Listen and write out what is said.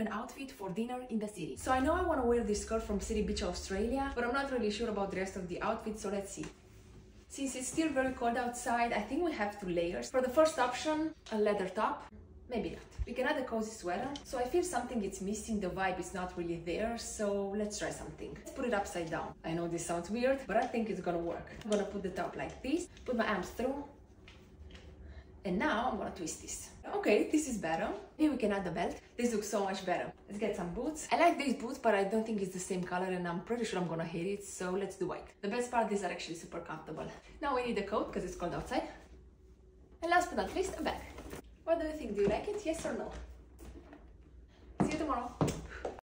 an outfit for dinner in the city. So I know I want to wear this skirt from City Beach, Australia, but I'm not really sure about the rest of the outfit, so let's see. Since it's still very cold outside, I think we have two layers. For the first option, a leather top, maybe not. We can add a cozy sweater. So I feel something is missing, the vibe is not really there, so let's try something. Let's put it upside down. I know this sounds weird, but I think it's gonna work. I'm gonna put the top like this, put my arms through, and now I'm gonna twist this. Okay, this is better. Here we can add the belt. This looks so much better. Let's get some boots. I like these boots, but I don't think it's the same color and I'm pretty sure I'm gonna hate it, so let's do white. The best part, these are actually super comfortable. Now we need a coat because it's cold outside. And last but not least, a bag. What do you think? Do you like it? Yes or no?